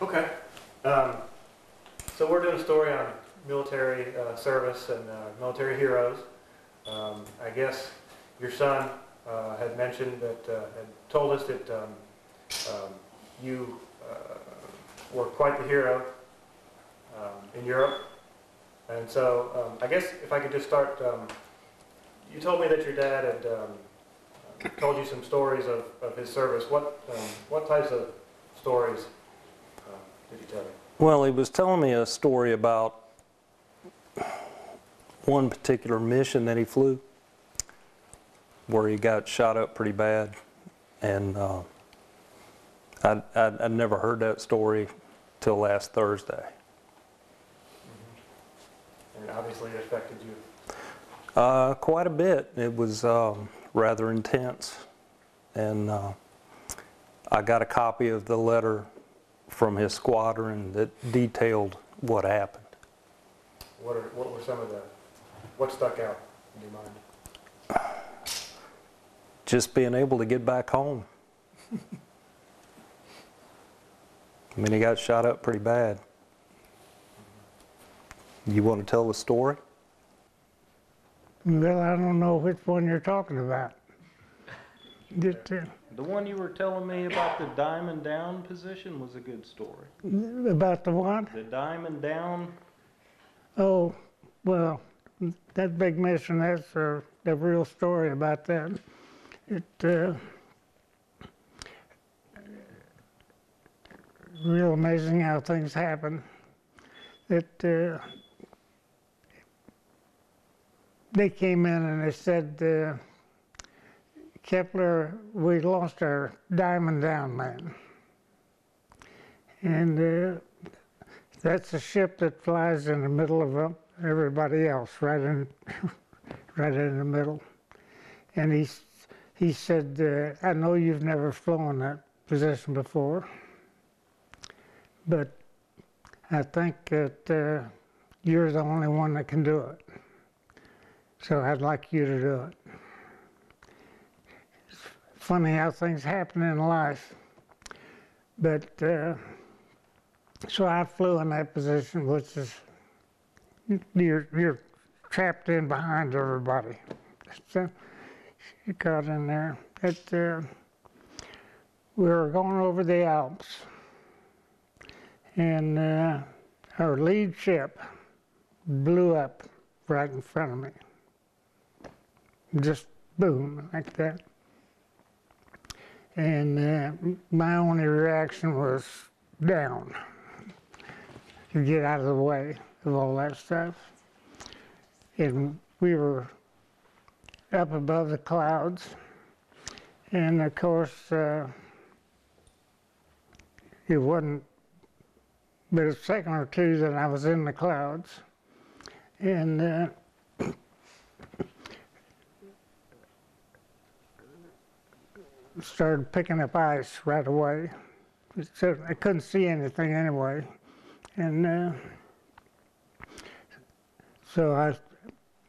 Okay. Um, so we're doing a story on military uh, service and uh, military heroes. Um, I guess your son uh, had mentioned that, uh, had told us that um, um, you uh, were quite the hero um, in Europe. And so um, I guess if I could just start, you told me that your dad had told you some stories of, of his service. What, what types of stories did he tell you? Well, he was telling me a story about one particular mission that he flew where he got shot up pretty bad. And uh, I'd, I'd, I'd never heard that story till last Thursday. And obviously it affected you. Uh, quite a bit. It was um, rather intense. And uh, I got a copy of the letter from his squadron that detailed what happened. What are, what were some of the, what stuck out in your mind? Just being able to get back home. I mean, he got shot up pretty bad. You want to tell the story? Well, I don't know which one you're talking about. Just, uh, The one you were telling me about the diamond down position was a good story. about the what? The diamond down, Oh, well, that big mission, that's a, a real story about that. It, uh, real amazing how things happen. It, uh, they came in and they said, uh, Kepler, we lost our diamond down man. And uh, that's a ship that flies in the middle of uh, everybody else, right in, right in the middle. And he, he said, uh, I know you've never flown that position before, but I think that uh, you're the only one that can do it. So I'd like you to do it. Funny how things happen in life, but. Uh, so I flew in that position, which is you're you're trapped in behind everybody. So you got in there. It, uh, we were going over the Alps, and uh, our lead ship blew up right in front of me. Just boom like that. And uh, my only reaction was down to get out of the way of all that stuff. And we were up above the clouds. And of course, uh, it wasn't but a second or two that I was in the clouds. And uh, started picking up ice right away. So I couldn't see anything anyway. And uh, so I,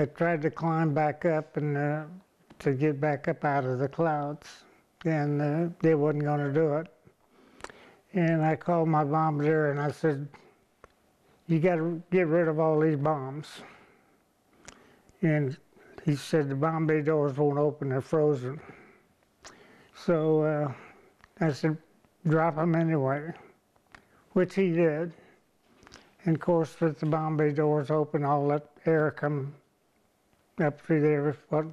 I tried to climb back up and uh, to get back up out of the clouds, and uh, they wasn't going to do it. And I called my bombardier and I said, "You got to get rid of all these bombs." And he said, "The bomb bay doors won't open; they're frozen." So uh, I said, "Drop him anyway," which he did. And of course, with the bomb bay doors open, all that air come up through there. What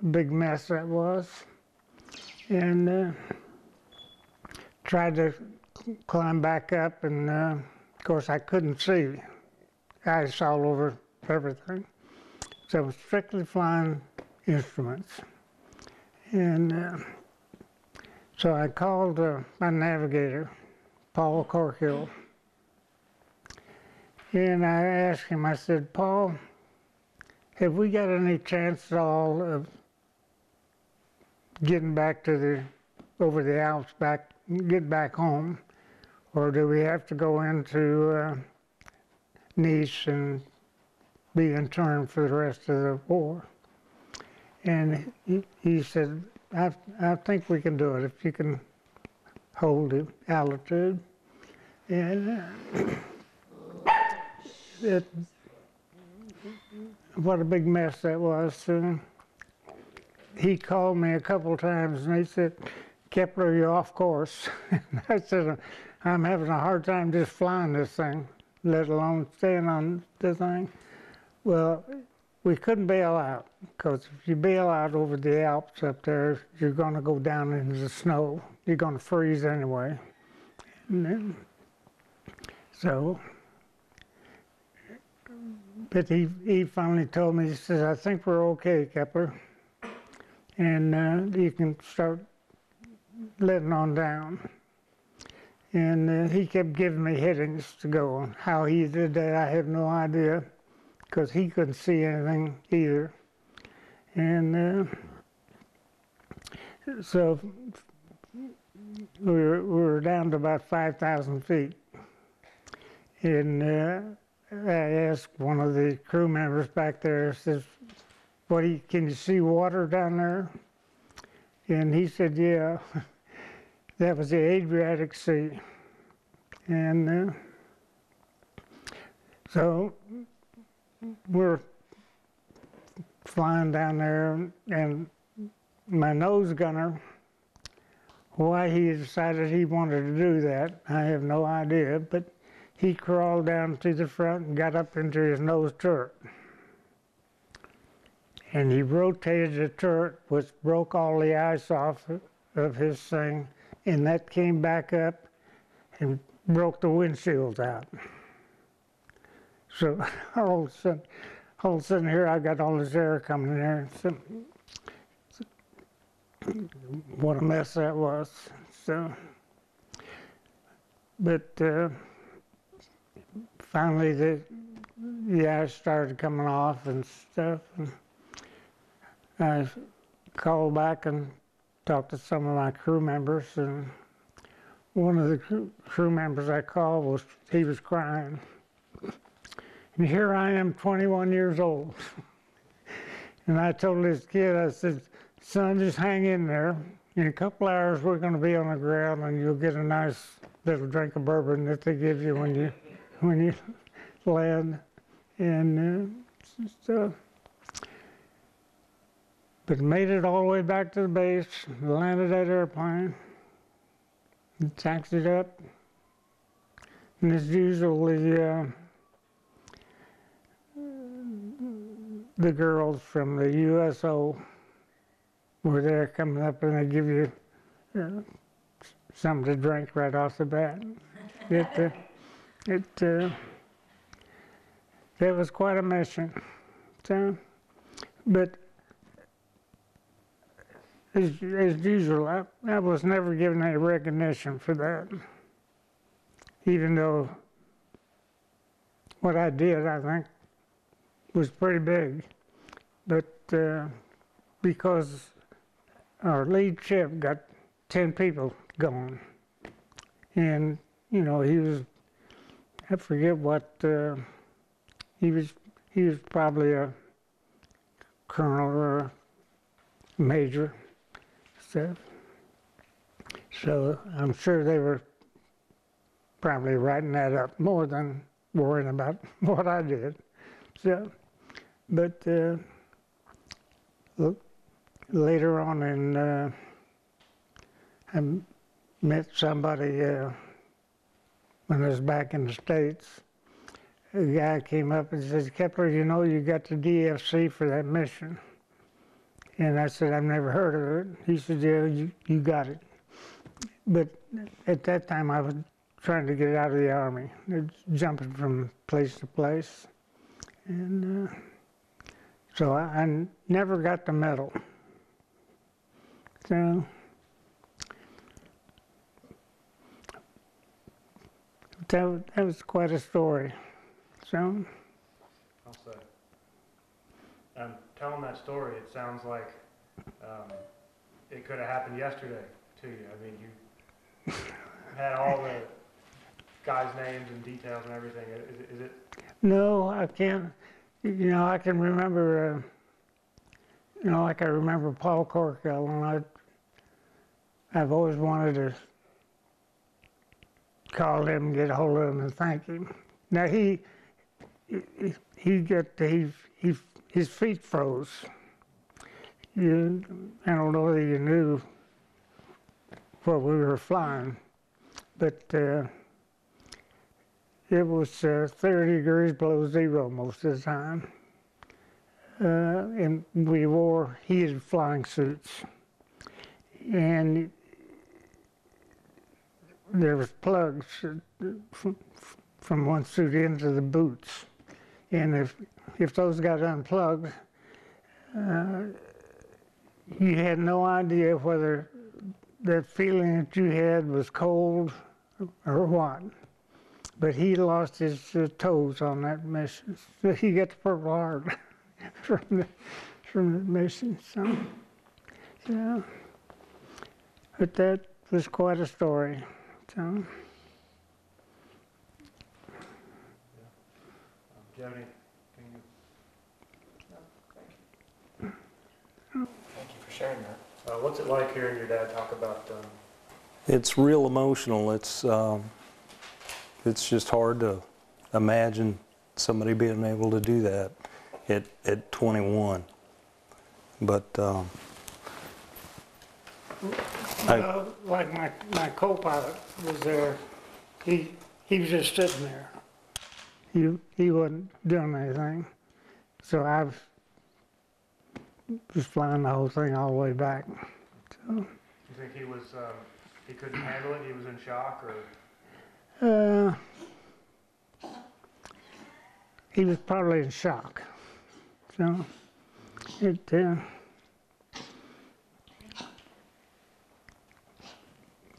a big mess that was. And uh, tried to climb back up, and uh, of course, I couldn't see. Ice all over everything. So strictly flying instruments. And uh, so I called uh, my navigator, Paul Corkill. And I asked him, I said, Paul, have we got any chance at all of getting back to the, over the Alps, back, get back home? Or do we have to go into uh, Nice and be interned for the rest of the war? And he, he said, I, I think we can do it if you can hold the altitude. And uh, it, what a big mess that was. Uh, he called me a couple times and he said, Kepler, you're off course. And I said, I'm having a hard time just flying this thing, let alone staying on the thing. Well, we couldn't bail out because if you bail out over the Alps up there, you're going to go down into the snow. You're going to freeze anyway. Then, so, but he, he finally told me, he says, I think we're okay, Kepler. And uh, you can start letting on down. And uh, he kept giving me headings to go on. How he did that, I have no idea, because he couldn't see anything either. And uh, so we were, we were down to about 5,000 feet. And uh, I asked one of the crew members back there, says, what you, can you see water down there? And he said, yeah. That was the Adriatic Sea. And uh, so we're flying down there, and my nose gunner, why he decided he wanted to do that, I have no idea, but he crawled down to the front and got up into his nose turret. And he rotated the turret, which broke all the ice off of his thing, and that came back up and broke the windshields out. So all of a sudden, all of a sudden here I got all this air coming in there. So, what a mess that was. So, but uh, finally the the ice started coming off and stuff. And I called back and talked to some of my crew members, and one of the crew members I called was he was crying. And here I am, 21 years old. and I told this kid, I said, son, just hang in there. In a couple hours, we're going to be on the ground, and you'll get a nice little drink of bourbon that they give you when you when you land. And uh, so, but made it all the way back to the base, landed that airplane, taxied up. And as usual, the, uh, the girls from the USO were there coming up and they give you uh, something to drink right off the bat. It, uh, it, uh, that was quite a mission. So, but as, as usual, I, I was never given any recognition for that. Even though what I did, I think, was pretty big. But uh, because our lead ship got 10 people gone, and, you know, he was, I forget what, uh, he was, he was probably a colonel or a major stuff. So I'm sure they were probably writing that up more than worrying about what I did. So, but uh, later on in, uh, I met somebody uh, when I was back in the States. A guy came up and says, Kepler, you know you got the DFC for that mission. And I said, I've never heard of it. He said, yeah, you, you got it. But at that time, I was trying to get out of the Army, jumping from place to place. And uh, so I never got the medal. So that, that was quite a story. So, I'll say. Um, telling that story, it sounds like um, it could have happened yesterday to you. I mean, you had all the guys' names and details and everything. Is, is it? no, I can't. You know, I can remember, uh, you know, like I remember Paul Corkell, and I, I've always wanted to call him get a hold of him and thank him. Now he, he, he got, he, he, his feet froze. You, I don't know whether you knew what we were flying, but uh, it was uh, 30 degrees below zero most of the time. Uh, and we wore heated flying suits. And there was plugs uh, from, one suit into the boots. And if, if those got unplugged, uh, you had no idea whether that feeling that you had was cold or what. But he lost his uh, toes on that mission. So he got the Purple Heart from the, from the mission. So, yeah. But that was quite a story. So, Um, Jody, can you? Thank you for sharing that. Uh, what's it like hearing your dad talk about, um, It's real emotional. It's, um, it's just hard to imagine somebody being able to do that at, at 21. But um, I- uh, like my, my co-pilot was there, he, he was just sitting there. He, he wasn't doing anything. So I was just flying the whole thing all the way back. So, you think he was, um, he couldn't handle it, he was in shock, or? Uh, he was probably in shock. So it, uh,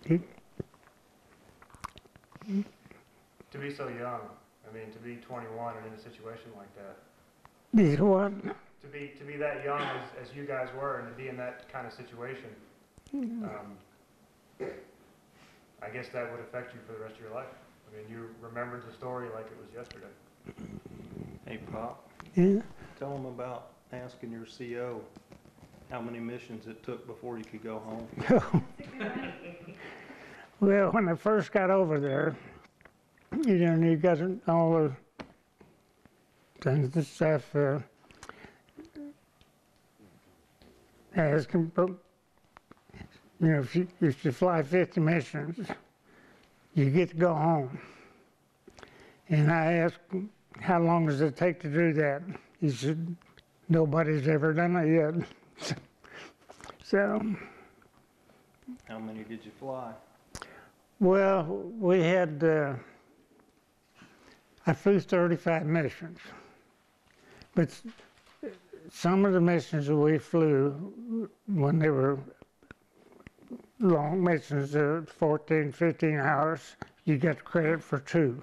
he, To be so young, I mean, to be 21 and in a situation like that, he what? to be, to be that young as, as you guys were and to be in that kind of situation, um, I guess that would affect you for the rest of your life. I mean, you remembered the story like it was yesterday. Hey, Pop, Yeah. tell them about asking your CO how many missions it took before you could go home. Well, when I first got over there, you know, and you got all the things and stuff. Uh, asking, but, you know, if you, if you fly 50 missions, you get to go home. And I asked, how long does it take to do that? He said, nobody's ever done it yet. so. How many did you fly? Well, we had, uh, I flew 35 missions. But some of the missions that we flew, when they were long missions, uh, 14, 15 hours, you get credit for two.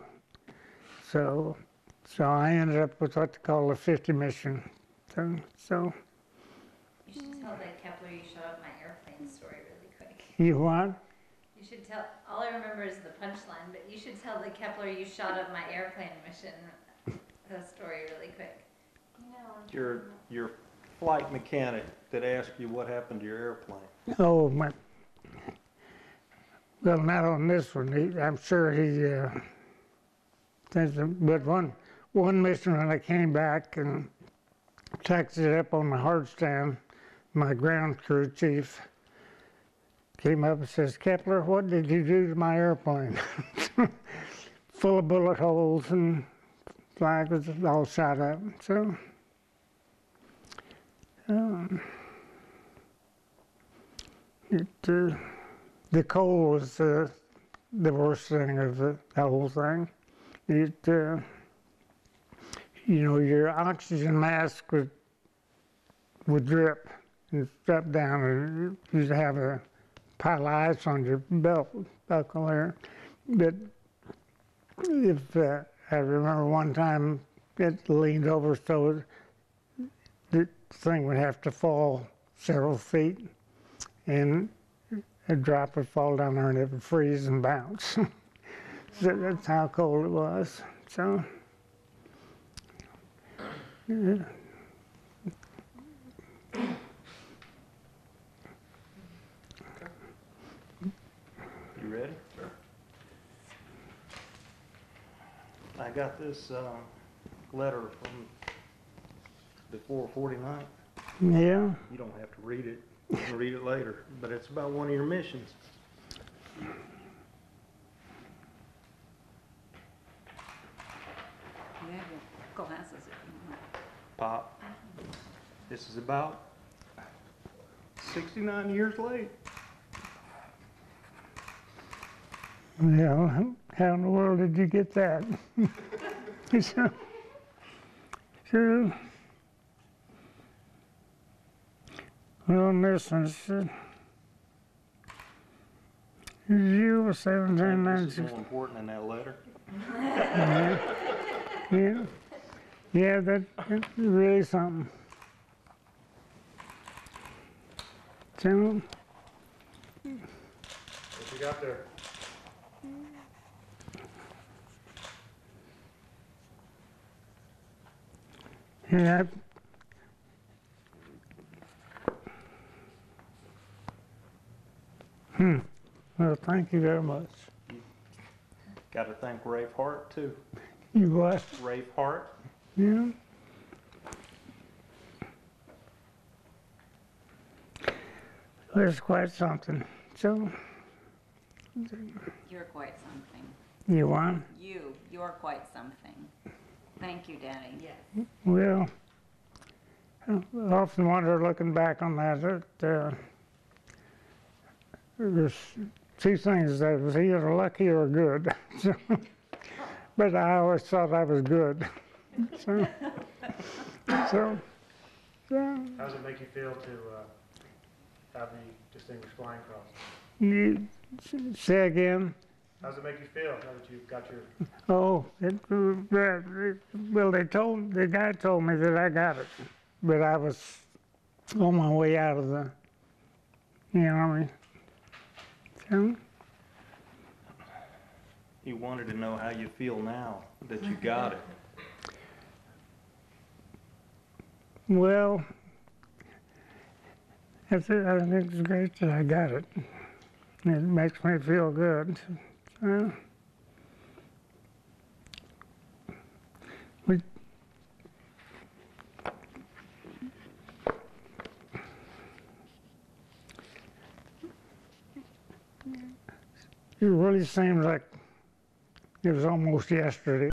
So, so I ended up with what they call a 50 mission thing. So, You should tell the Kepler you showed up my airplane story really quick. you what? You should tell, all I remember is the punchline, but you should tell the Kepler you shot up my airplane mission, the story really quick. Your, your flight mechanic that asked you what happened to your airplane. Oh, my. Well, not on this one. He, I'm sure he, uh, thinks but one, one mission when I came back and taxied up on the hard stand, my ground crew chief came up and says, Kepler, what did you do to my airplane? Full of bullet holes and flag was all shot up, so. um, It, uh, the coal was uh, the worst thing of the, the whole thing. It, uh, you know, your oxygen mask would would drip and drop down, and you'd have a pile of ice on your belt buckle there. But if uh, I remember one time it leaned over so the thing would have to fall several feet and a drop would fall down there and it would freeze and bounce. so that's how cold it was. So, yeah. You ready? Sure. I got this uh, letter from before 49. Yeah, You don't have to read it. You can read it later, but it's about one of your missions. You have your glasses if you want. Pop, this is about 69 years late. well, how in the world did you get that? So, so, well, listen, uh, you were seventeen This is ninety-six. important in that letter. Yeah, yeah, that, that's really something. So, What you got there? yeah, hmm, well, thank you very much. Got to thank Rafe Hart, too. You what? Rafe Hart, Yeah. That's quite something. So, You're quite something. you want? You, you're quite something. Thank you, Daddy. Yes. Well, I often wonder, looking back on that, that uh, there's two things that was either lucky or good. So, but I always thought I was good. So, so yeah, How does it make you feel to uh, have the Distinguished Flying Cross? you say again. How does it make you feel now that you've got your, Oh, it, uh, well, they told, the guy told me that I got it, but I was on my way out of the, you know, I mean, so, he wanted to know how you feel now that you got it. well, that's it, I think it's great that I got it. It makes me feel good. So, really seems like it was almost yesterday.